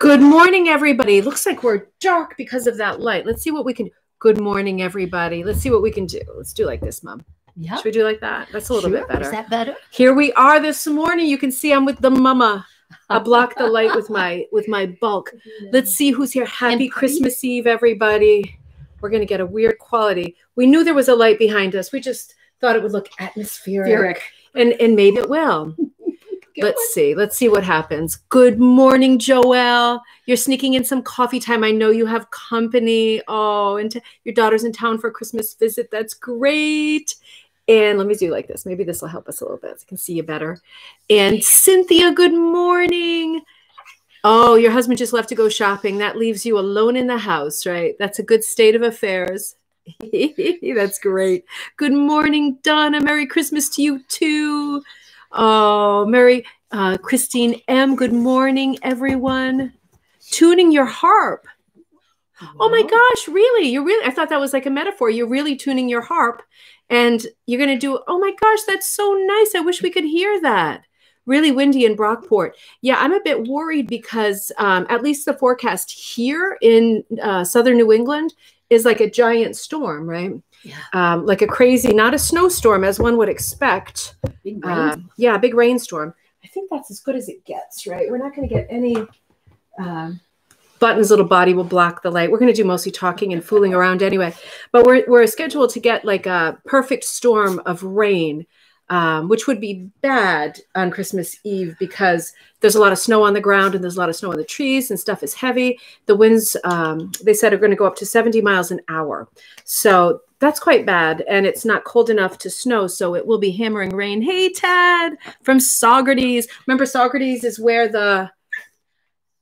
Good morning, everybody. Looks like we're dark because of that light. Let's see what we can. Good morning, everybody. Let's see what we can do. Let's do like this, Mom. Yeah. Should we do like that? That's a little Sure. bit better. Is that better? Here we are this morning. You can see I'm with the mama. I block the light with my with my bulk. Let's see who's here. Happy And Christmas Eve, everybody. We're gonna get a weird quality. We knew there was a light behind us. We just thought it would look atmospheric, Eric. and and maybe it will. Let's see. Let's see what happens. Good morning, Joelle. You're sneaking in some coffee time. I know you have company. Oh, and your daughter's in town for a Christmas visit. That's great. And let me do like this. Maybe this will help us a little bit so I can see you better. And Cynthia, good morning. Oh, your husband just left to go shopping. That leaves you alone in the house, right? That's a good state of affairs. That's great. Good morning, Donna. Merry Christmas to you too. Oh, Mary, uh, Christine M. Good morning, everyone. Tuning your harp. Oh my gosh, really? You're really, I thought that was like a metaphor. You're really tuning your harp and you're going to do, oh my gosh, that's so nice. I wish we could hear that. Really windy in Brockport. Yeah, I'm a bit worried because um, at least the forecast here in uh, southern New England is like a giant storm, right? Yeah. Um, like a crazy, not a snowstorm as one would expect, Big uh, yeah, big rainstorm. I think that's as good as it gets, right? We're not going to get any. Um, Button's little body will block the light. We're going to do mostly talking and fooling around anyway, but we're we're scheduled to get like a perfect storm of rain, um, which would be bad on Christmas Eve because there's a lot of snow on the ground and there's a lot of snow on the trees and stuff is heavy. The winds, um, they said, are going to go up to 70 miles an hour, so that's quite bad. And it's not cold enough to snow, so it will be hammering rain. Hey, Ted from Saugerties. Remember, Saugerties is where the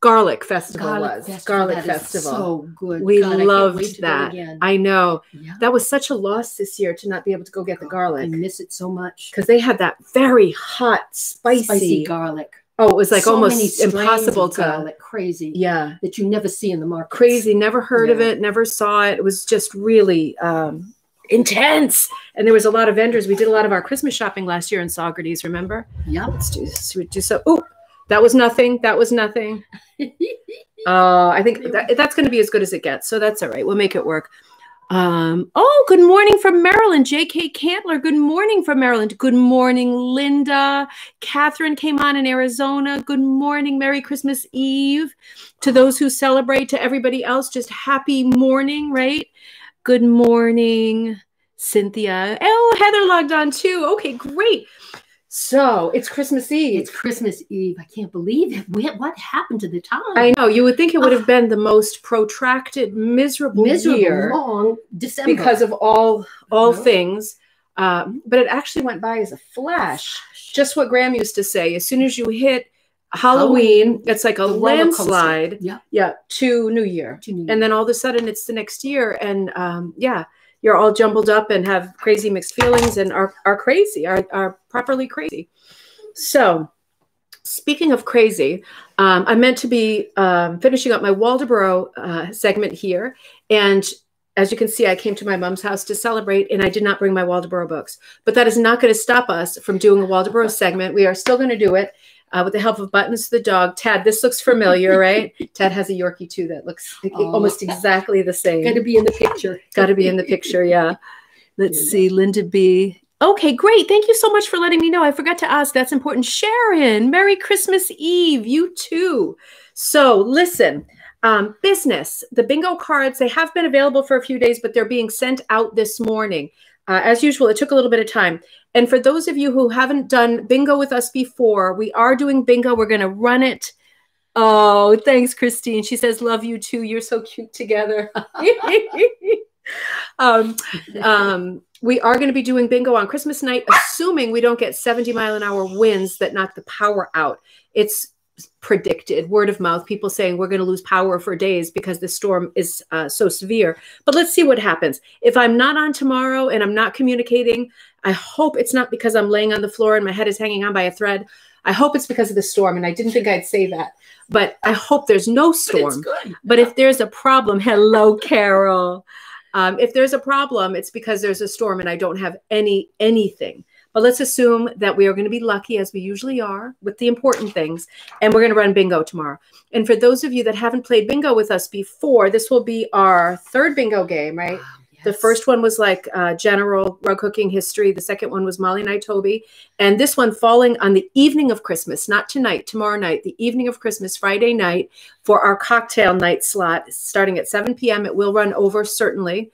garlic festival was. garlic that festival. So good. We God, loved that. again. I know yeah. that was such a loss this year to not be able to go get the garlic. I miss it so much. because they had that very hot, spicy. Spicy garlic. oh, it was like So almost impossible to. garlic. Crazy. Yeah, That you never see in the market. crazy. Never heard of it. Never saw it. It was just really um, intense. And there was a lot of vendors. We did a lot of our Christmas shopping last year in Saugerties. Remember? Yep. Let's do. Let's do so. Oh, that was nothing. That was nothing. Uh, I think that, that's going to be as good as it gets. So that's all right. We'll make it work. Um, oh, good morning from Maryland. J.K. Cantler. Good morning from Maryland. Good morning, Linda. Catherine came on in Arizona. Good morning. Merry Christmas Eve. To those who celebrate, to everybody else, just happy morning, right? Good morning, Cynthia. Oh, Heather logged on too. Okay, great. So it's Christmas Eve. It's Christmas Eve. I can't believe it. What, what happened to the time? I know. You would think it would have been the most protracted, miserable, Miserable year long December. because of all all Uh-huh. things. Um, but it actually went by as a flash. Just what Graham used to say: as soon as you hit Halloween, it's like a the roller coaster. landslide. Yeah. Yeah, to New Year, to New and then all of a sudden it's the next year, and um, yeah, you're all jumbled up and have crazy mixed feelings and are are crazy, are are properly crazy. So, speaking of crazy, um, I'm meant to be um, finishing up my Waldoboro uh, segment here, and as you can see, I came to my mom's house to celebrate, and I did not bring my Waldoboro books. But that is not going to stop us from doing a Waldoboro segment. We are still going to do it uh, with the help of Buttons the dog. Tad, this looks familiar, right? Tad has a Yorkie too that looks Oh. almost exactly the same. Got to be in the picture. Got to be in the picture, yeah. Let's Yeah. see, Linda B. Okay, great. Thank you so much for letting me know. I forgot to ask. That's important. Sharon, Merry Christmas Eve. You too. So, listen, um, business, the bingo cards, they have been available for a few days, but they're being sent out this morning. Uh, as usual, it took a little bit of time. And for those of you who haven't done bingo with us before, we are doing bingo. We're going to run it. Oh, thanks, Christine. She says, Love you too. You're so cute together. um, um, we are going to be doing bingo on Christmas night, assuming we don't get 70 mile an hour winds that knock the power out. It's predicted, word of mouth, people saying we're going to lose power for days because the storm is uh, so severe. But let's see what happens. If I'm not on tomorrow and I'm not communicating, I hope it's not because I'm laying on the floor and my head is hanging on by a thread. I hope it's because of the storm. And I didn't think I'd say that, but I hope there's no But it's storm. good. But if there's a problem, hello, Carol. Um, if there's a problem, it's because there's a storm and I don't have any anything. But let's assume that we are going to be lucky, as we usually are, with the important things, and we're going to run bingo tomorrow. And for those of you that haven't played bingo with us before, this will be our third bingo game, right? Wow, The first one was like uh, general rug hooking history. The second one was Molly and I, Toby. And this one falling on the evening of Christmas, not tonight, tomorrow night, the evening of Christmas, Friday night, for our cocktail night slot starting at 7 p.m. It will run over, certainly.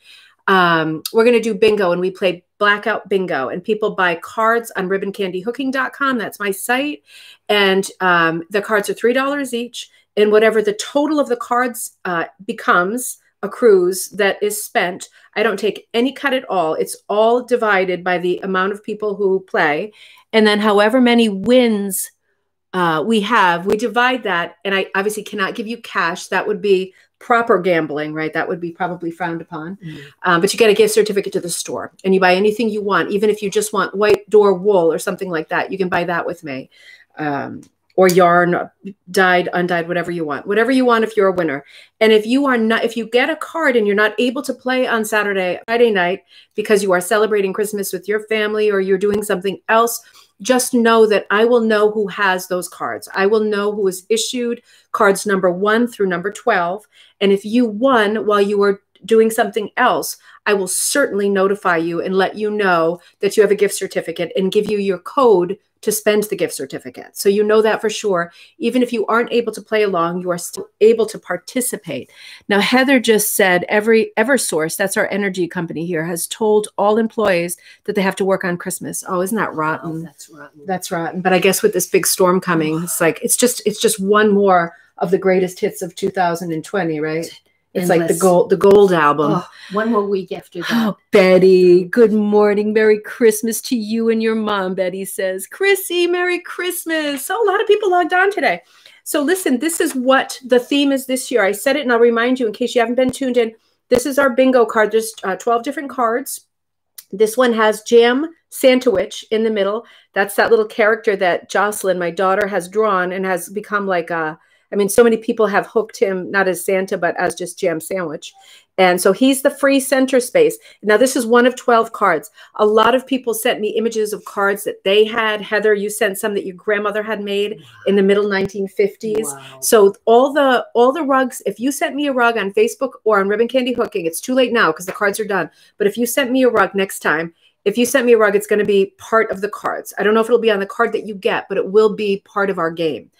Um, we're going to do bingo, and we play blackout bingo. And people buy cards on ribboncandyhooking.com. That's my site. And um, the cards are $3 each. And whatever the total of the cards uh, becomes, accrues that is spent, I don't take any cut at all. It's all divided by the amount of people who play. And then, however many wins uh, we have, we divide that. And I obviously cannot give you cash. That would be proper gambling, right? That would be probably frowned upon. Mm. Um, but you get a gift certificate to the store and you buy anything you want, even if you just want white Dorr wool or something like that, you can buy that with me. Um, or yarn, dyed, undyed, whatever you want, whatever you want if you're a winner. And if you are not, if you get a card and you're not able to play on Saturday, Friday night because you are celebrating Christmas with your family or you're doing something else, just know that I will know who has those cards. I will know who is issued cards number one through number 12. And if you won while you were doing something else, I will certainly notify you and let you know that you have a gift certificate and give you your code to spend the gift certificate. So you know that for sure. Even if you aren't able to play along, you are still able to participate. Now, Heather just said every Eversource, that's our energy company here, has told all employees that they have to work on Christmas. Oh, isn't that Oh, rotten? that's rotten. That's rotten. But I guess with this big storm coming, it's like it's just it's just one more of the greatest hits of 2020, right? It's like the gold the gold album. Oh, one more week after that. Oh, Betty, good morning. Merry Christmas to you and your mom, Betty says. Chrissy, Merry Christmas. So, a lot of people logged on today. So, listen, this is what the theme is this year. I said it and I'll remind you in case you haven't been tuned in. This is our bingo card. There's uh, 12 different cards. This one has Jam Santowich in the middle. That's that little character that Jocelyn, my daughter, has drawn and has become like a. I mean, so many people have hooked him not as Santa, but as just Jam Sandwich. And so he's the free center space. Now, this is one of 12 cards. A lot of people sent me images of cards that they had. Heather, you sent some that your grandmother had made in the middle 1950s. Wow. So all the all the rugs, if you sent me a rug on Facebook or on Ribbon Candy Hooking, it's too late now because the cards are done. But if you sent me a rug next time, if you sent me a rug, it's going to be part of the cards. I don't know if it'll be on the card that you get, but it will be part of our game.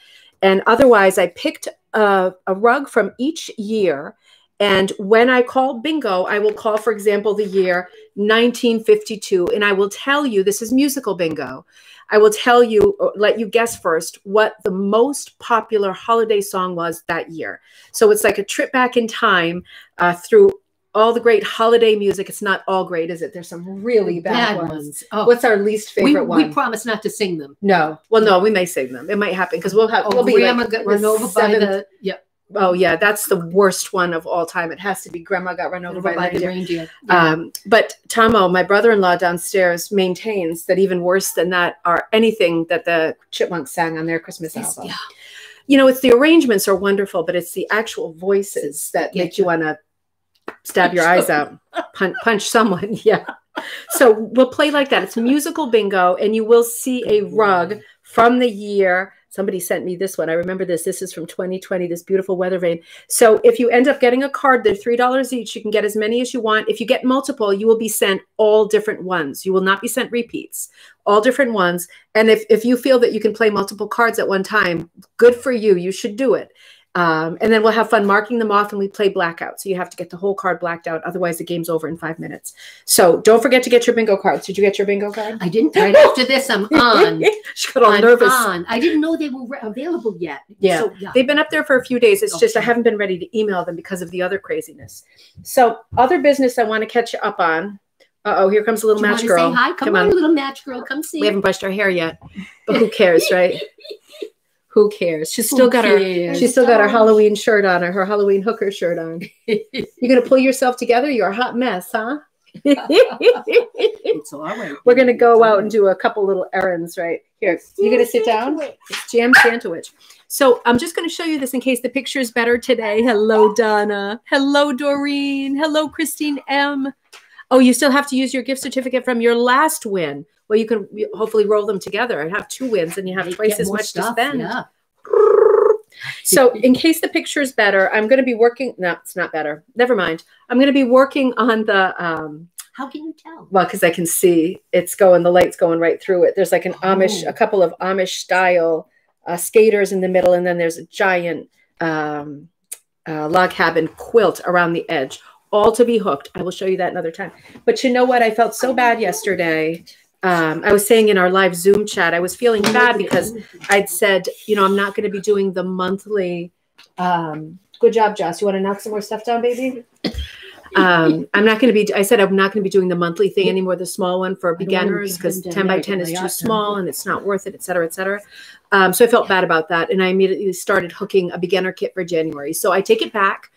And otherwise, I picked a, a rug from each year. And when I call bingo, I will call, for example, the year 1952. And I will tell you this is musical bingo. I will tell you, or let you guess first, what the most popular holiday song was that year. So it's like a trip back in time uh, through all the great holiday music. It's not all great, is it? There's some really bad, ones. Oh, What's our least we, favorite one? we promise not to sing them. no. Well, no, we may sing them. It might happen because we'll have. Oh, we'll be Grandma like got run over by the yeah, Oh yeah, that's the worst one of all time. It has to be Grandma got run over, by, by the reindeer. Yeah. Um, but Tomo, my brother-in-law downstairs, maintains that even worse than that are anything that the Chipmunks sang on their Christmas Yes, album. yeah. You know, it's the arrangements are wonderful, but it's the actual voices that Get make you you. want to stab your eyes out, punch, punch someone. Yeah. So we'll play like that. It's musical bingo, and you will see a rug from the year. Somebody sent me this one. I remember this. This is from 2020, this beautiful weather vane. So if you end up getting a card, they're $3 each. You can get as many as you want. If you get multiple, you will be sent all different ones. You will not be sent repeats, all different ones. And if, if you feel that you can play multiple cards at one time, good for you. You should do it. Um, and then we'll have fun marking them off and we play blackout. So you have to get the whole card blacked out. Otherwise, the game's over in five minutes. So don't forget to get your bingo cards. Did you get your bingo card? I didn't. Right after this, I'm on. she got all I'm nervous. on. I didn't know they were re- available yet. Yeah. So, yeah. They've been up there for a few days. It's just I haven't been ready to email them because of the other craziness. So other business I want to catch you up on. Uh oh, here comes a little Do match girl. Come, Come on, on. little match girl. Come see. We haven't brushed our hair yet, but who cares, right? Who cares? She's still Who got her. cares? She's still got her. Halloween shirt on, or her Halloween hooker shirt on. You're gonna pull yourself together. You're a hot mess, huh? it's all right. We're gonna go out and do a couple little errands, right? Here, You're gonna sit down? It's Jam Sandwich. So I'm just going to show you this in case the picture is better today. Hello, Donna. Hello, Doreen. Hello, Christine M. Oh, you still have to use your gift certificate from your last win. Well, you can hopefully roll them together and have two wins, and you have twice Get as much stuff, to spend. Yeah. So, in case the picture is better, I'm going to be working. No, it's not better. Never mind. I'm going to be working on the. Um, How can you tell? well, because I can see it's going. The light's going right through it. There's like an Amish, Oh. a couple of Amish style uh, skaters in the middle, and then there's a giant um, uh, log cabin quilt around the edge, all to be hooked. I will show you that another time. But you know what? I felt so bad yesterday. Um, I was saying in our live Zoom chat, I was feeling bad because I'd said, you know, I'm not going to be doing the monthly. Um, good job, Joss. You want to knock some more stuff down, baby? Um, I'm not going to be. I said I'm not going to be doing the monthly thing anymore, the small one for I don't wanna beginners, because 10 by 10 is too small and it's not worth it, et cetera, et cetera. Um, so I felt bad about that, and I immediately started hooking a beginner kit for January. So I take it back.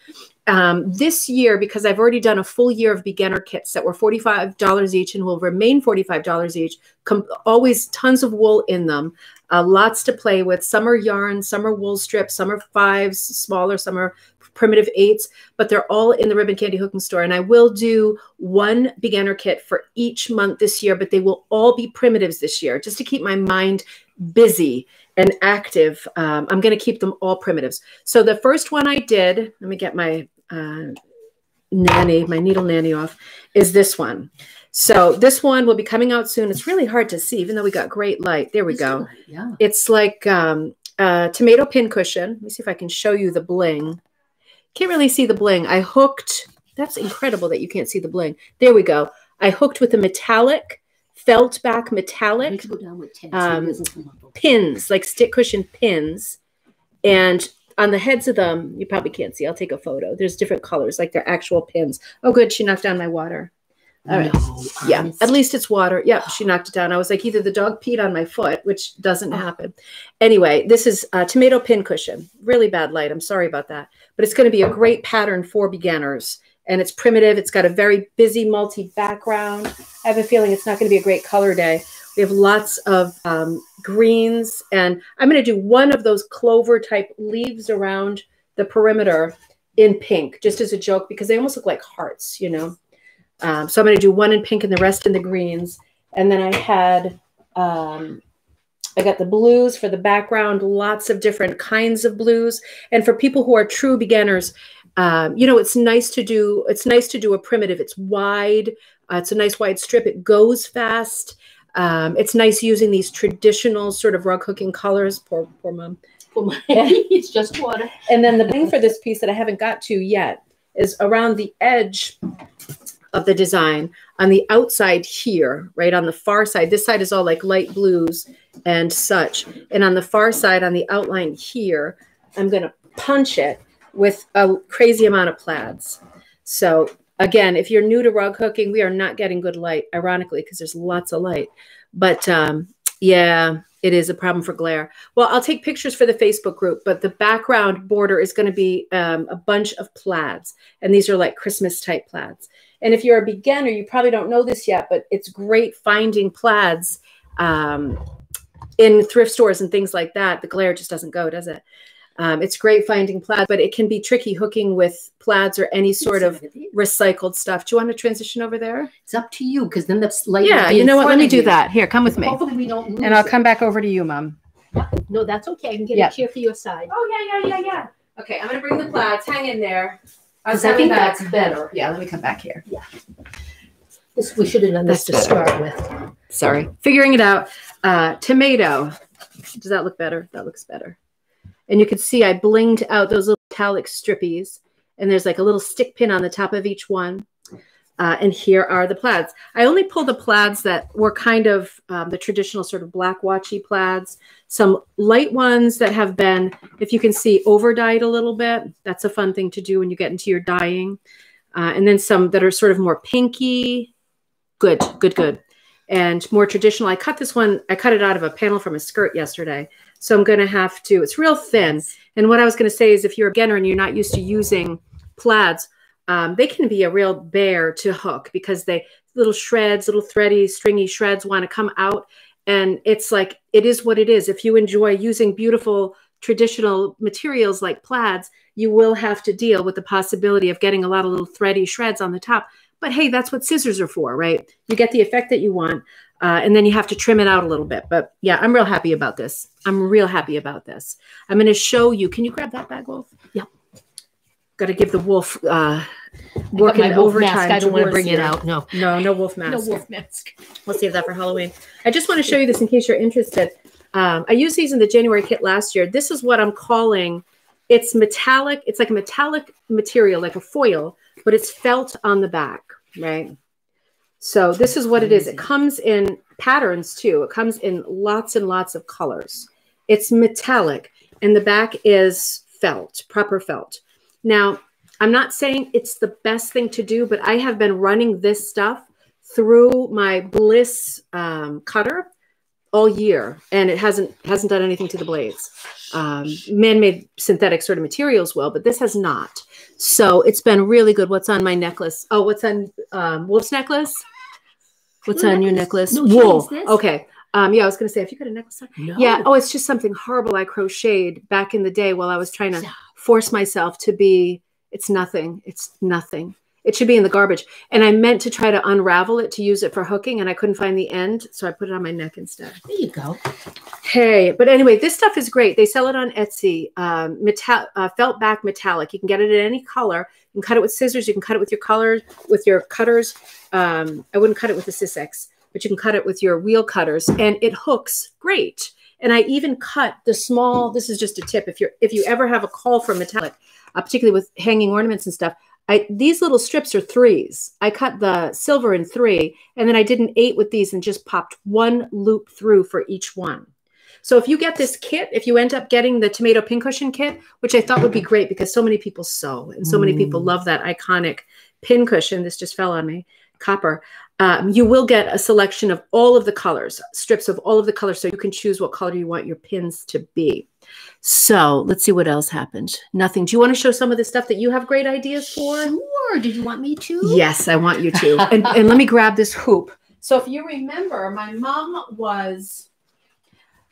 Um, this year, because I've already done a full year of beginner kits that were $45 each and will remain $45 each, always tons of wool in them, uh, lots to play with. Some are yarn, some are wool strips, some are fives, smaller, some are primitive eights, but they're all in the Ribbon Candy Hooking Store. And I will do one beginner kit for each month this year, but they will all be primitives this year, just to keep my mind busy and active. Um, I'm going to keep them all primitives. So the first one I did, let me get my uh, nanny, my needle nanny off, is this one. So this one will be coming out soon. It's really hard to see, even though we got great light. There we go. Yeah. It's like um, a tomato pin cushion. Let me see if I can show you the bling. Can't really see the bling. I hooked. That's incredible that you can't see the bling. There we go. I hooked with a metallic felt back metallic need to go down with Ted. um, so he doesn't come up. pins, like stick cushion pins. And on the heads of them, you probably can't see. I'll take a photo. There's different colors, like they're actual pins. Oh, good. She knocked down my water. all right. No, Yeah, at least it's water. Yep, she knocked it down. I was like, either the dog peed on my foot, which doesn't happen. Anyway, this is a tomato pin cushion. Really bad light. I'm sorry about that. But it's going to be a great pattern for beginners. And it's primitive. It's got a very busy multi background. I have a feeling it's not going to be a great color day. We have lots of um, greens. And I'm going to do one of those clover type leaves around the perimeter in pink, just as a joke, because they almost look like hearts, you know. Um, so I'm going to do one in pink and the rest in the greens. And then I had, um, I got the blues for the background, lots of different kinds of blues. And for people who are true beginners, um, you know, it's nice to do, it's nice to do a primitive. It's wide. Uh, it's a nice wide strip. It goes fast. Um, it's nice using these traditional sort of rug hooking colors. Poor, poor mom. For my- it's just water. And then the thing for this piece that I haven't got to yet is around the edge of the design on the outside here, right on the far side. This side is all like light blues and such. And on the far side, on the outline here, I'm going to punch it with a crazy amount of plaids. So again, if you're new to rug hooking, we are not getting good light, ironically, because there's lots of light. But um, yeah, it is a problem for glare. Well, I'll take pictures for the Facebook group, but the background border is going to be um, a bunch of plaids. And these are like Christmas type plaids. And if you're a beginner, you probably don't know this yet, but it's great finding plaids um, in thrift stores and things like that. The glare just doesn't go, does it? Um, it's great finding plaids, but it can be tricky hooking with plaids or any sort of recycled stuff. Do you want to transition over there? It's up to you because then that's like Yeah, you know what? Let me do you. that. Here, come with me. Hopefully we don't lose And I'll it. come back over to you, Mom. No, that's okay. I can get Yeah. a chair for your side. Oh, yeah, yeah, yeah, yeah. Okay, I'm going to bring the plaids. Hang in there. Because I think that's better. Yeah, let me come back here. Yeah. This we should have done this That's to better. start with. Sorry. Figuring it out. Uh, tomato. Does that look better? That looks better. And you can see I blinged out those little metallic strippies. And there's like a little stick pin on the top of each one. Uh, and here are the plaids. I only pulled the plaids that were kind of um, the traditional sort of black watchy plaids. Some light ones that have been, if you can see, over dyed a little bit. That's a fun thing to do when you get into your dyeing. Uh, and then some that are sort of more pinky. Good, good, good. And more traditional. I cut this one, I cut it out of a panel from a skirt yesterday. So I'm going to have to, it's real thin. And what I was going to say is if you're a beginner and you're not used to using plaids, um, they can be a real bear to hook because they little shreds, little thready, stringy shreds want to come out. And it's like, it is what it is. If you enjoy using beautiful traditional materials like plaids, you will have to deal with the possibility of getting a lot of little thready shreds on the top. But hey, that's what scissors are for, right? You get the effect that you want. Uh, and then you have to trim it out a little bit. But yeah, I'm real happy about this. I'm real happy about this. I'm going to show you. Can you grab that bag, Wolf? Yeah. Got to give the wolf uh, working my wolf overtime. mask. I don't want to bring it out. No. No, no wolf mask. No wolf mask. We'll save that for Halloween. I just want to show you this in case you're interested. Um, I used these in the January kit last year. This is what I'm calling. It's metallic. It's like a metallic material, like a foil, but it's felt on the back, right? So this is what it is. It comes in patterns too. It comes in lots and lots of colors. It's metallic, and the back is felt, proper felt. Now, I'm not saying it's the best thing to do, but I have been running this stuff through my Bliss um, cutter all year, and it hasn't hasn't done anything to the blades. Um, man-made synthetic sort of materials will, but this has not. So it's been really good. What's on my necklace? Oh, what's on um, Wolf's necklace? What's What on your necklace? necklace? No Wool. Okay. Um, yeah, I was going to say, if you got a necklace on. No. Yeah. Oh, it's just something horrible I crocheted back in the day while I was trying to force myself to be. It's nothing. It's nothing. It should be in the garbage. And I meant to try to unravel it to use it for hooking, and I couldn't find the end, so I put it on my neck instead. There you go. Hey, but anyway, this stuff is great. They sell it on Etsy. Um, metal, uh, felt back metallic. You can get it in any color. You can cut it with scissors. You can cut it with your color, with your cutters. Um, I wouldn't cut it with the Sizzix, but you can cut it with your wheel cutters, and it hooks great. And I even cut the small. This is just a tip. If you're if you ever have a call for metallic, uh, particularly with hanging ornaments and stuff, I these little strips are threes. I cut the silver in three, and then I did an eight with these and just popped one loop through for each one. So if you get this kit, if you end up getting the tomato pincushion kit, which I thought would be great because so many people sew and so many people Mm. love that iconic pincushion. This just fell on me, copper. Um, you will get a selection of all of the colors, strips of all of the colors, so you can choose what color you want your pins to be. So let's see what else happened. Nothing. Do you want to show some of the stuff that you have great ideas for? Sure. Did you want me to? Yes, I want you to. and, and let me grab this hoop. So if you remember, my mom was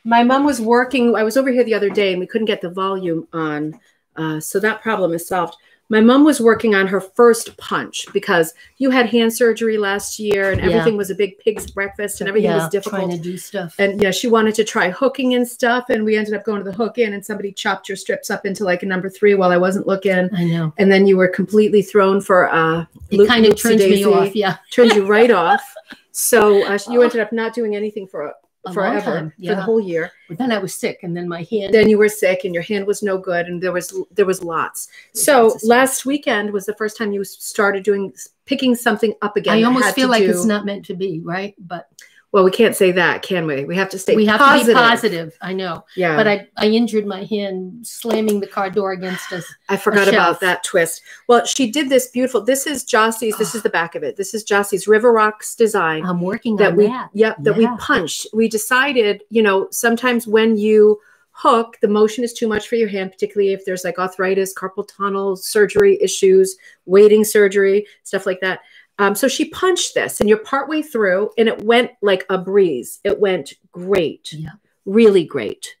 my mom was working. I was over here the other day and we couldn't get the volume on. Uh, so that problem is solved. My mom was working on her first punch because you had hand surgery last year and Yeah. everything was a big pig's breakfast and everything yeah, was difficult. Trying to do stuff. And yeah, she wanted to try hooking and stuff. And we ended up going to the hook in and somebody chopped your strips up into like a number three while I wasn't looking. I know. And then you were completely thrown for uh It loop- kind of turns me off. Yeah. turned you right off. So uh, you ended up not doing anything for A forever time, for the whole year. But then I was sick, and then my hand. Then you were sick and your hand was no good, and there was there was lots. was So lots last weekend was the first time you started doing picking something up again. I almost feel like do- it's not meant to be, right? But Well, we can't say that, can we? We have to stay. we have positive. to be positive. I know. Yeah, But I, I injured my hand slamming the car door against us. I forgot about that twist. Well, she did this beautiful. This is Jossie's. This is the back of it. This is Jossie's River Rocks design. I'm working that on we that. yep that we punched we decided you know sometimes when you hook the motion is too much for your hand particularly if there's like arthritis carpal tunnel surgery issues waiting surgery stuff like that um, so she punched this and you're partway through and it went like a breeze it went great Yeah. really great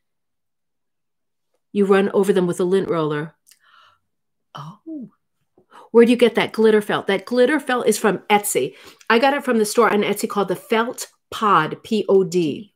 you run over them with a lint roller Oh, where do you get that glitter felt? That glitter felt is from Etsy. I got it from the store on Etsy called the Felt Pod, P O D.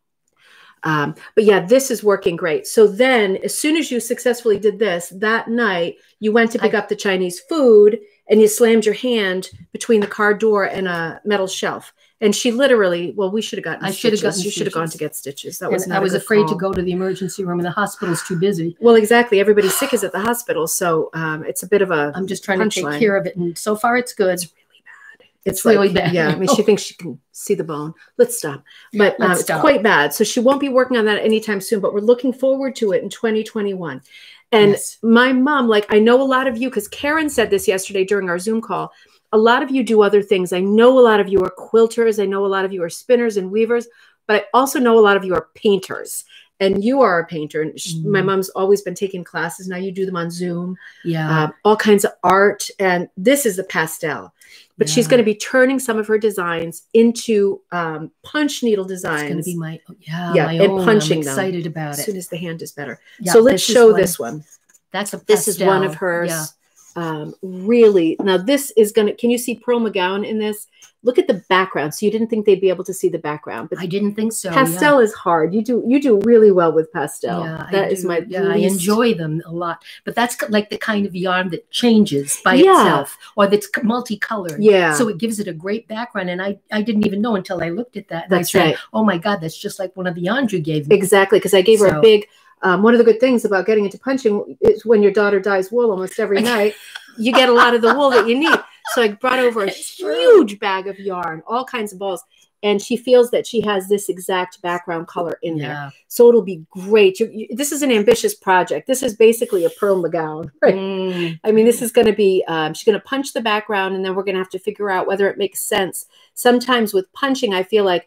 Um, but yeah, this is working great. So then, as soon as you successfully did this, that night you went to pick I- up the Chinese food and you slammed your hand between the car door and a metal shelf. And she literally, well, we should have gotten. I should have stitches. gotten You should have gone to get stitches. That was I was afraid to go to the emergency room, and the hospital's too busy. Well, exactly. Everybody's sick is at the hospital, so um, it's a bit of a I'm just trying to take care of it, and so far it's good. It's really bad. It's really like- bad. Yeah, I mean, she thinks she can see the bone. Let's stop. But um, Let's it's stop. quite bad. So she won't be working on that anytime soon. But we're looking forward to it in 2021. And Yes. my mom, like I know a lot of you, because Karen said this yesterday during our Zoom call. A lot of you do other things. I know a lot of you are quilters. I know a lot of you are spinners and weavers. But I also know a lot of you are painters. And you are a painter. And sh my Mhm. mom's always been taking classes. Now you do them on Zoom Yeah, um, all kinds of art. And this is a pastel, but she's going to be turning some of her designs into um, punch needle designs. it's going to be my yeah, Yeah, my and own. punching I'm them excited about it. as soon as the hand is better. Yeah, so let's this show one- this one. That's a pastel. This is one of hers. Yeah. Um, really now this is gonna can you see Pearl McGown in this look at the background so you didn't think they'd be able to see the background but I didn't think so. pastel is hard you do you do really well with pastel Yeah, I That is do. my yeah. I enjoy them a lot, but that's like the kind of yarn that changes by Yeah. itself, or that's multicolored. Yeah. So it gives it a great background, and I I didn't even know until I looked at that. And That's I said, right. "Oh my God, that's just like one of the yarns you gave me." exactly because i gave her a big um, one of the good things about getting into punching is when your daughter dyes wool almost every night you get a lot of the wool that you need so i brought over a true. huge bag of yarn all kinds of balls and she feels that she has this exact background color in there so it'll be great you, you- this is an ambitious project this is basically a Pearl McGown right Mm. I mean, this is going to be, um, she's going to punch the background and then we're going to have to figure out whether it makes sense. Sometimes with punching, I feel like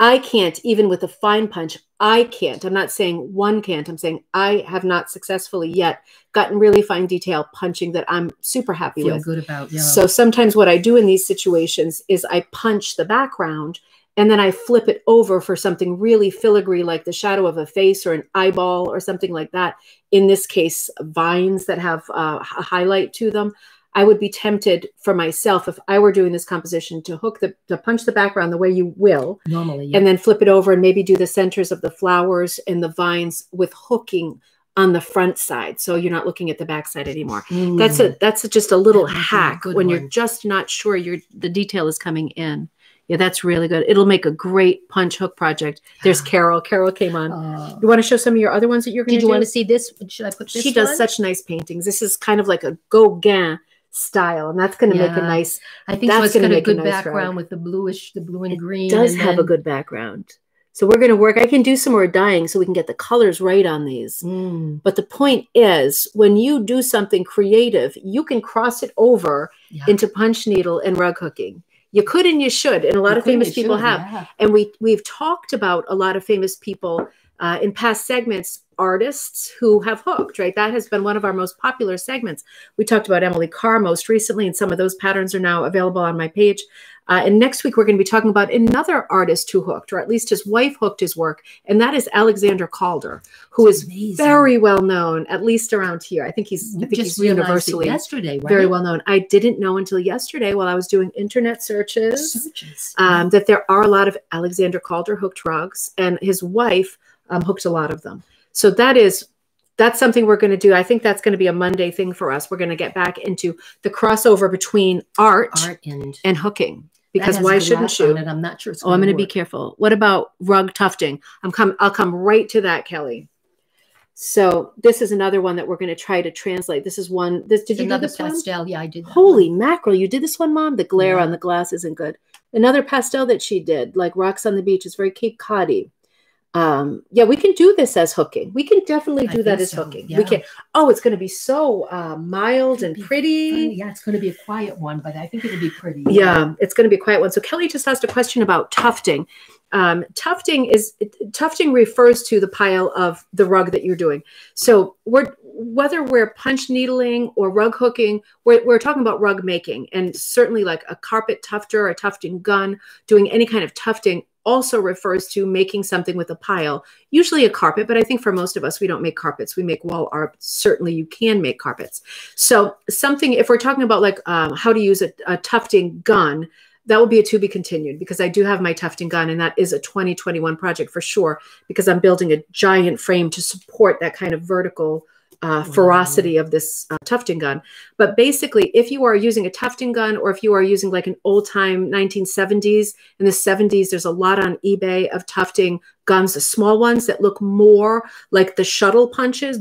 I can't, even with a fine punch, I can't. I'm not saying one can't. I'm saying I have not successfully yet gotten really fine detail punching that I'm super happy Feel with. good about yeah. So sometimes what I do in these situations is I punch the background and then I flip it over for something really filigree, like the shadow of a face or an eyeball or something like that. In this case, vines that have uh, a highlight to them. I would be tempted for myself if I were doing this composition to hook the to punch the background the way you will, normally. Yeah. and then flip it over and maybe do the centers of the flowers and the vines with hooking on the front side, so you're not looking at the back side anymore. That's Mm. a that's just a little That would be a hack good when you're just not sure your the detail is coming in. Yeah, that's really good. It'll make a great punch hook project. There's Carol. Carol came on. Uh, You want to show some of your other ones that you're going to did you do? want to see this? Should I put this? she does one? such nice paintings. This is kind of like a Gauguin style, and that's going to make a nice. I think so. that's It's gonna make a good nice background with the bluish, the blue and green. Does and have a good background. So we're going to work. I can do some more dyeing so we can get the colors right on these. Mm, But the point is, when you do something creative, you can cross it over yeah. into punch needle and rug hooking. You could and you should, and a lot You of famous people should, have. yeah. And we we've talked about a lot of famous people uh, in past segments, artists who have hooked. Right, that has been one of our most popular segments. We talked about Emily Carr most recently, and some of those patterns are now available on my page. Uh, and next week we're going to be talking about another artist who hooked, or at least his wife hooked his work, and that is Alexander Calder, who is Amazing. very well known, at least around here. I think he's I think just he's universally yesterday, right? very well known. I didn't know until yesterday while I was doing internet searches Searches. um, that there are a lot of Alexander Calder hooked rugs, and his wife um, hooked a lot of them. So that is that's something we're going to do. I think that's going to be a Monday thing for us. We're going to get back into the crossover between art, art and and hooking because why shouldn't you? I'm not sure. It's Oh, I'm going to be careful. What about rug tufting? I'm come. I'll come right to that, Kelly. So this is another one that we're going to try to translate. This is one. This did you do Another this one? pastel. Yeah, I did. that Holy mackerel, you did this one, Mom? The glare Yeah. on the glass isn't good. Another pastel that she did, like Rocks on the Beach, is very Cape Coddy. Um, yeah, we can do this as hooking. We can definitely do that as so, hooking. yeah. We can. Oh, it's going to be so uh, mild and pretty. one. Yeah, it's going to be a quiet one, but I think it'll be pretty. Yeah, it's going to be a quiet one. So Kelly just asked a question about tufting. Um, tufting is tufting refers to the pile of the rug that you're doing. So we're whether we're punch needling or rug hooking, we're, we're talking about rug making, and certainly like a carpet tufter, a tufting gun, doing any kind of tufting also refers to making something with a pile, usually a carpet. But I think for most of us, we don't make carpets. We make wall art. Certainly, you can make carpets. So something, if we're talking about like um, how to use a, a tufting gun, that will be a to be continued because I do have my tufting gun and that is a 2021 project for sure because I'm building a giant frame to support that kind of vertical uh, ferocity of this uh, tufting gun. But basically, if you are using a tufting gun or if you are using like an old time 1970s, in the 70s, there's a lot on eBay of tufting guns, the small ones that look more like the shuttle punches,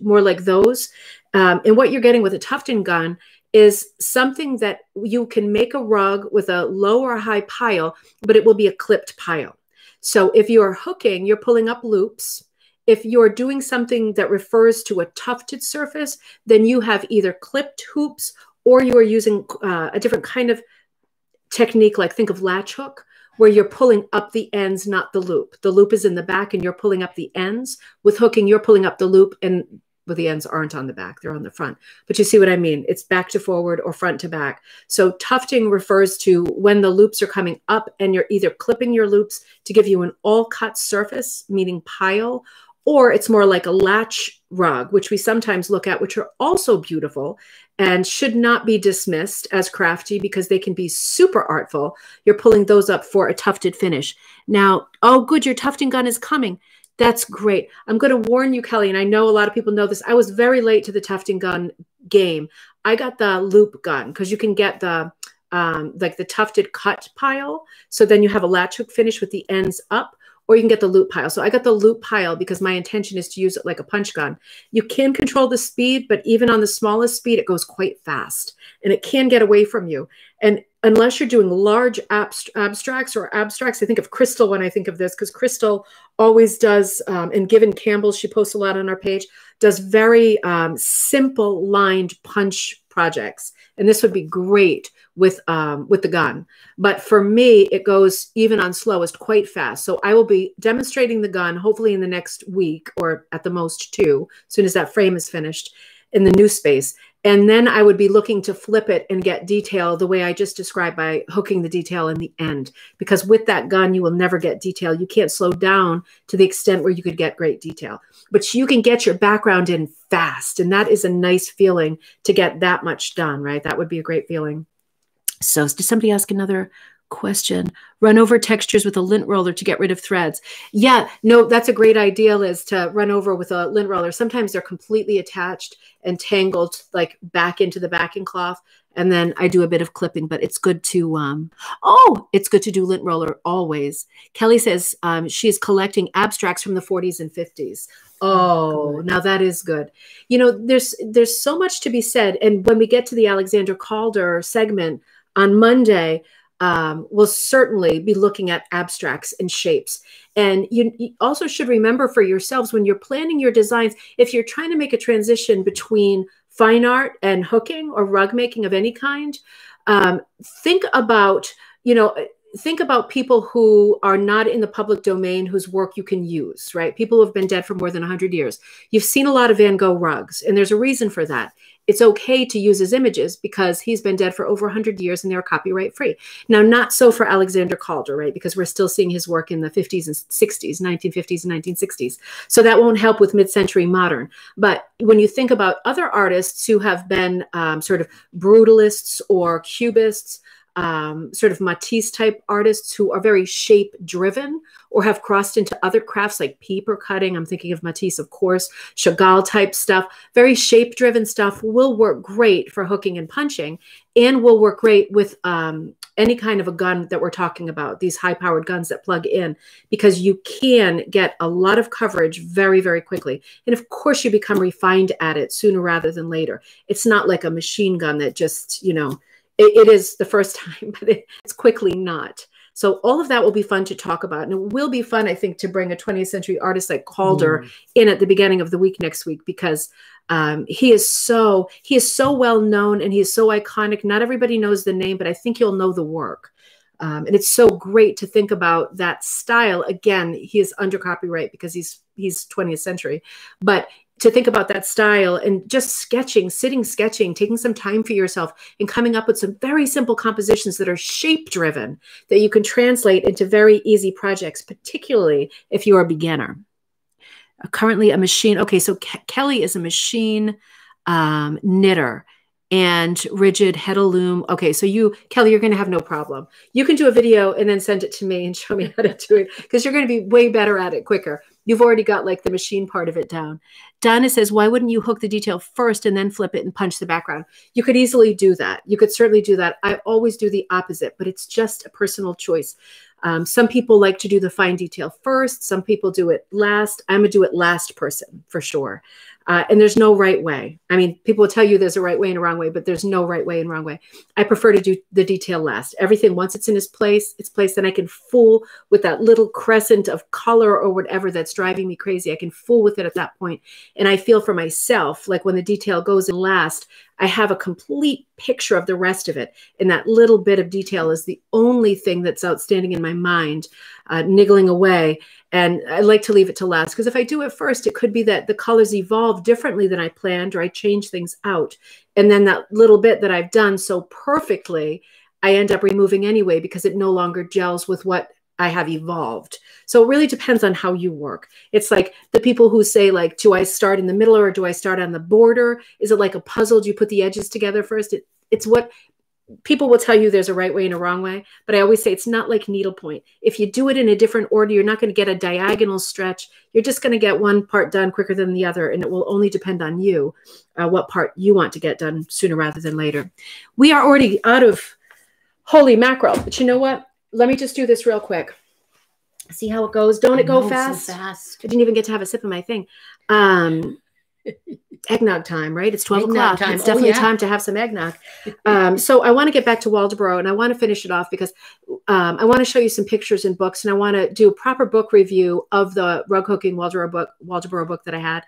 more like those. Um, and what you're getting with a tufting gun is something that you can make a rug with a low or high pile, but it will be a clipped pile. So if you are hooking, you're pulling up loops. If you're doing something that refers to a tufted surface, then you have either clipped hoops or you are using uh, a different kind of technique, like think of latch hook, where you're pulling up the ends, not the loop. The loop is in the back and you're pulling up the ends. With hooking, you're pulling up the loop and well, the ends aren't on the back, they're on the front. But you see what I mean? It's back to forward or front to back. So tufting refers to when the loops are coming up and you're either clipping your loops to give you an all cut surface, meaning pile, or it's more like a latch rug, which we sometimes look at, which are also beautiful and should not be dismissed as crafty because they can be super artful. You're pulling those up for a tufted finish. Now, oh, good, your tufting gun is coming. That's great. I'm going to warn you, Kelly, and I know a lot of people know this. I was very late to the tufting gun game. I got the loop gun because you can get the um, like the tufted cut pile. So then you have a latch hook finish with the ends up or you can get the loop pile. So I got the loop pile because my intention is to use it like a punch gun. You can control the speed, but even on the smallest speed, it goes quite fast and it can get away from you. And unless you're doing large abst abstracts or abstracts, I think of Crystal when I think of this because Crystal always does, um, and given Campbell, she posts a lot on our page, does very um, simple lined punch projects. And this would be great with um, with the gun. But for me, it goes even on slowest quite fast. So I will be demonstrating the gun hopefully in the next week or at the most two, as soon as that frame is finished in the new space. And then I would be looking to flip it and get detail the way I just described by hooking the detail in the end. Because with that gun, you will never get detail. You can't slow down to the extent where you could get great detail. But you can get your background in fast. And that is a nice feeling to get that much done, right? That would be a great feeling. So did somebody ask another question? Run over textures with a lint roller to get rid of threads. Yeah, no, that's a great idea, Liz, to run over with a lint roller. Sometimes they're completely attached and tangled like back into the backing cloth. And then I do a bit of clipping, but it's good to, um, oh, it's good to do lint roller always. Kelly says um, she's collecting abstracts from the 40s and 50s. Oh, now that is good. You know, there's there's so much to be said. And when we get to the Alexander Calder segment, on Monday, um, we'll certainly be looking at abstracts and shapes. And you, you, also should remember for yourselves when you're planning your designs, if you're trying to make a transition between fine art and hooking or rug making of any kind, um, think about, you know, think about people who are not in the public domain whose work you can use, right? People who have been dead for more than 100 years. You've seen a lot of Van Gogh rugs, and there's a reason for that it's okay to use his images because he's been dead for over 100 years and they're copyright free. Now, not so for Alexander Calder, right? Because we're still seeing his work in the 50s and 60s, 1950s and 1960s. So that won't help with mid century modern. But when you think about other artists who have been um, sort of brutalists or cubists, um, sort of Matisse type artists who are very shape driven or have crossed into other crafts like paper cutting. I'm thinking of Matisse, of course, Chagall type stuff. Very shape driven stuff will work great for hooking and punching and will work great with um, any kind of a gun that we're talking about, these high powered guns that plug in, because you can get a lot of coverage very, very quickly. And of course, you become refined at it sooner rather than later. It's not like a machine gun that just, you know, it, it is the first time, but it, it's quickly not. So all of that will be fun to talk about. And it will be fun, I think, to bring a 20th century artist like Calder mm. in at the beginning of the week next week because um, he is so he is so well known and he is so iconic. Not everybody knows the name, but I think you'll know the work. Um, and it's so great to think about that style. Again, he is under copyright because he's he's 20th century, but to think about that style and just sketching, sitting sketching, taking some time for yourself and coming up with some very simple compositions that are shape driven that you can translate into very easy projects, particularly if you're a beginner. Uh, currently, a machine. Okay, so Ke Kelly is a machine um, knitter and rigid heddle loom. Okay, so you, Kelly, you're going to have no problem. You can do a video and then send it to me and show me how to do it because you're going to be way better at it quicker. You've already got like the machine part of it down. Donna says, why wouldn't you hook the detail first and then flip it and punch the background? You could easily do that. You could certainly do that. I always do the opposite, but it's just a personal choice. Um, some people like to do the fine detail first. Some people do it last. I'm a do it last person for sure. Uh, and there's no right way. I mean, people will tell you there's a right way and a wrong way, but there's no right way and wrong way. I prefer to do the detail last. Everything, once it's in its place, its place, then I can fool with that little crescent of color or whatever that's driving me crazy. I can fool with it at that point. And I feel for myself, like when the detail goes in last, I have a complete picture of the rest of it. And that little bit of detail is the only thing that's outstanding in my mind, uh, niggling away. And I like to leave it to last because if I do it first, it could be that the colors evolve differently than I planned or I change things out. And then that little bit that I've done so perfectly, I end up removing anyway because it no longer gels with what I have evolved. So it really depends on how you work. It's like the people who say like, do I start in the middle or do I start on the border? Is it like a puzzle? Do you put the edges together first? It, it's what people will tell you there's a right way and a wrong way, but I always say it's not like needlepoint. If you do it in a different order, you're not going to get a diagonal stretch. You're just going to get one part done quicker than the other, and it will only depend on you uh, what part you want to get done sooner rather than later. We are already out of holy mackerel, but you know what? Let me just do this real quick. See how it goes. Don't it go fast? So fast? I didn't even get to have a sip of my thing. Um, eggnog time, right? It's 12 Eggnog o'clock. time. It's Oh, definitely yeah. time to have some eggnog. Um, so I want to get back to Waldoboro and I want to finish it off because um, I want to show you some pictures and books and I want to do a proper book review of the rug hooking Waldoboro book, Waldoboro book that I had.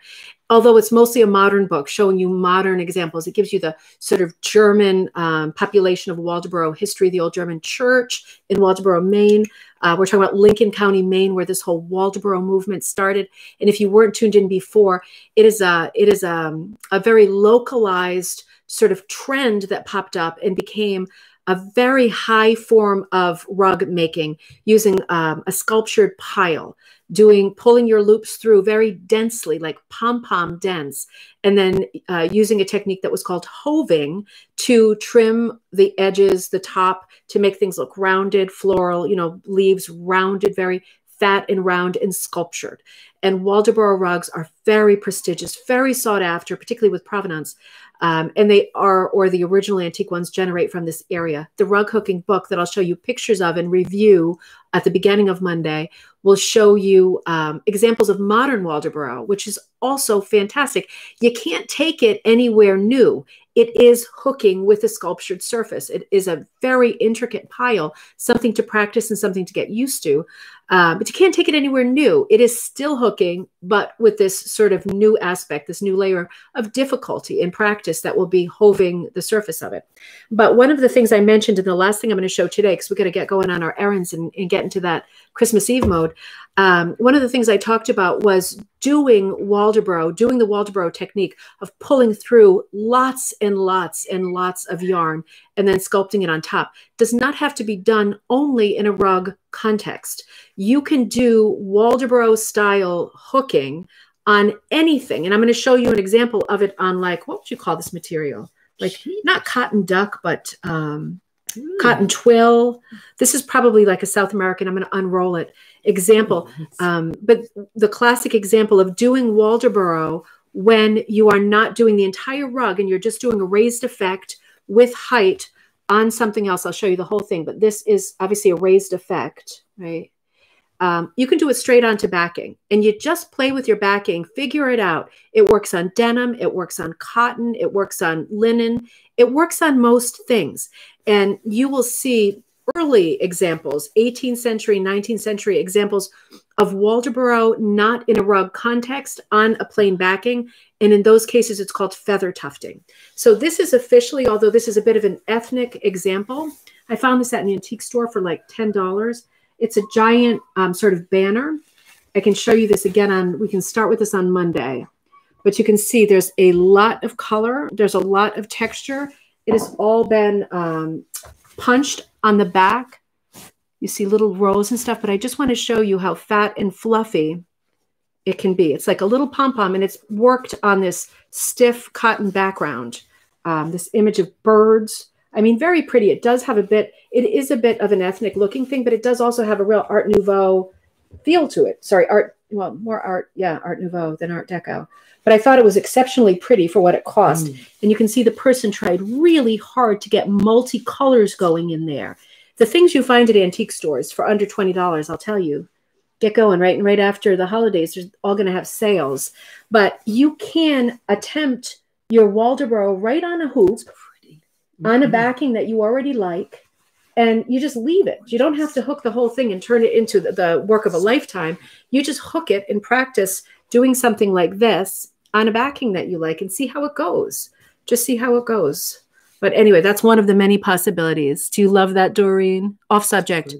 Although it's mostly a modern book showing you modern examples, it gives you the sort of German um, population of Waldoboro history, the old German church in Waldoboro, Maine. Uh, we're talking about Lincoln County, Maine, where this whole Waldoboro movement started. And if you weren't tuned in before, it is a it is a, a very localized sort of trend that popped up and became a very high form of rug making using um, a sculptured pile doing pulling your loops through very densely like pom pom dense and then uh, using a technique that was called hoving to trim the edges the top to make things look rounded floral you know leaves rounded very fat and round and sculptured and waldoboro rugs are very prestigious very sought after particularly with provenance um, and they are, or the original antique ones generate from this area. The rug hooking book that I'll show you pictures of and review at the beginning of Monday will show you um, examples of modern Waldoboro, which is also fantastic. You can't take it anywhere new. It is hooking with a sculptured surface. It is a very intricate pile, something to practice and something to get used to. Uh, but you can't take it anywhere new. It is still hooking, but with this sort of new aspect, this new layer of difficulty in practice that will be hoving the surface of it. But one of the things I mentioned, and the last thing I'm going to show today, because we're going to get going on our errands and, and get into that Christmas Eve mode. Um, one of the things I talked about was doing Waldoboro, doing the Waldoboro technique of pulling through lots and lots and lots of yarn and then sculpting it on top. Does not have to be done only in a rug context. You can do Waldoboro style hooking on anything. And I'm going to show you an example of it on like, what would you call this material? Like not cotton duck, but um, cotton twill. This is probably like a South American. I'm going to unroll it example. Um, but the classic example of doing Waldoboro when you are not doing the entire rug and you're just doing a raised effect with height on something else. I'll show you the whole thing, but this is obviously a raised effect, right? Um, you can do it straight onto backing and you just play with your backing, figure it out. It works on denim, it works on cotton, it works on linen, it works on most things. And you will see early examples, 18th century, 19th century examples of Waldoboro not in a rug context on a plain backing. And in those cases, it's called feather tufting. So this is officially, although this is a bit of an ethnic example, I found this at an antique store for like $10. It's a giant um, sort of banner. I can show you this again on, we can start with this on Monday. But you can see there's a lot of color. There's a lot of texture. It has all been um, punched on the back. You see little rows and stuff, but I just want to show you how fat and fluffy it can be. It's like a little pom-pom and it's worked on this stiff cotton background. Um, this image of birds. I mean, very pretty. It does have a bit, it is a bit of an ethnic looking thing, but it does also have a real Art Nouveau feel to it. Sorry, art, well, more art, yeah, Art Nouveau than Art Deco. But I thought it was exceptionally pretty for what it cost. Mm. And you can see the person tried really hard to get multicolors going in there. The things you find at antique stores for under $20, I'll tell you, get going right and right after the holidays, they're all going to have sales. But you can attempt your Waldoboro right on a hoop on a Mhm. backing that you already like and you just leave it. You don't have to hook the whole thing and turn it into the, the work of a lifetime. You just hook it and practice doing something like this on a backing that you like and see how it goes. Just see how it goes. But anyway that's one of the many possibilities. Do you love that doreen? Off subject.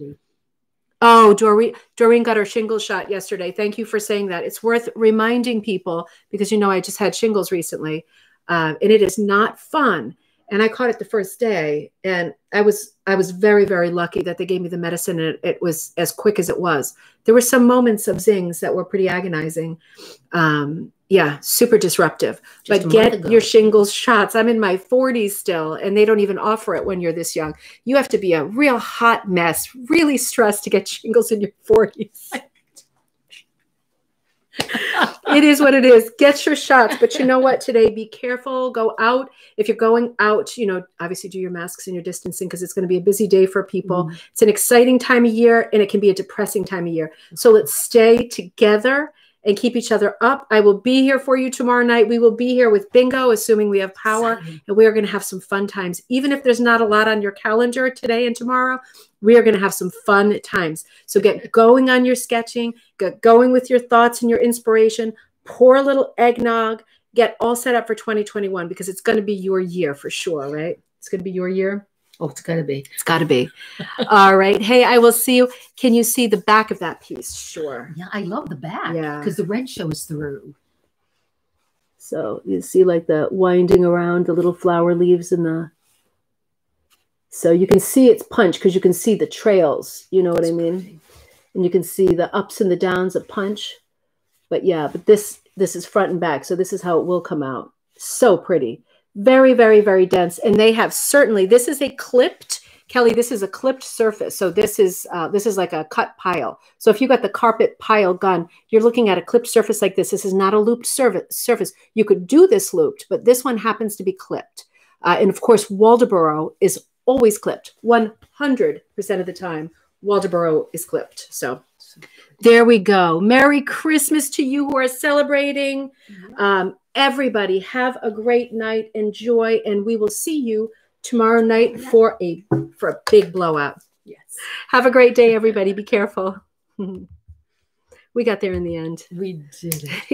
Oh, Doreen, Doreen got her shingle shot yesterday. Thank you for saying that. It's worth reminding people because you know I just had shingles recently, uh, and it is not fun. And I caught it the first day, and I was I was very very lucky that they gave me the medicine and it, it was as quick as it was. There were some moments of zings that were pretty agonizing. Um, yeah, super disruptive. Just but get ago. your shingles shots. I'm in my 40s still, and they don't even offer it when you're this young. You have to be a real hot mess, really stressed to get shingles in your 40s. It is what it is. Get your shots. But you know what? Today, be careful. Go out. If you're going out, you know, obviously do your masks and your distancing because it's going to be a busy day for people. Mhm. It's an exciting time of year and it can be a depressing time of year. So let's stay together and keep each other up. I will be here for you tomorrow night. We will be here with bingo, assuming we have power, and we are going to have some fun times. Even if there's not a lot on your calendar today and tomorrow, we are going to have some fun times. So get going on your sketching, get going with your thoughts and your inspiration, pour a little eggnog, get all set up for 2021 because it's going to be your year for sure, right? It's going to be your year. Oh, it's gotta be. It's got to be. all right. Hey, I will see you. Can you see the back of that piece? Sure. Yeah, I love the back. Yeah. Because the red shows through. So you see like the winding around the little flower leaves in the so you can see its punch because you can see the trails, you know what I mean? And you can see the ups and the downs of punch. But yeah, but this this is front and back. So this is how it will come out. So pretty. Very, very, very dense. And they have certainly this is a clipped Kelly, this is a clipped surface. So this is uh, this is like a cut pile. So if you got the carpet pile gun, you're looking at a clipped surface like this. This is not a looped surface. Surface. You could do this looped, but this one happens to be clipped. Uh, and of course, Waldoboro is always clipped. 100% of the time, Waldoboro is clipped. So there we go. Merry Christmas to you who are celebrating. Um, everybody, have a great night. Enjoy, and we will see you tomorrow night for a for a big blowout. Yes. Have a great day, everybody. Be careful. we got there in the end. We did it.